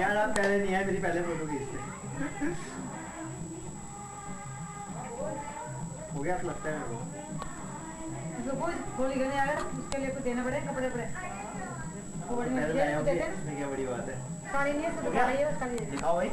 यार आप पहले नहीं आए मेरी पहले फ़ोटो खींचते हो। गया लगता है मेरे को? जो कोई गोली गने आया उसके लिए कुछ देना पड़ेगा कपड़े पड़े। वो बड़ी मुश्किल है देते हैं क्या बड़ी बात है? साड़ी नहीं है तो, तो गया? उसका दिखाओ भाई।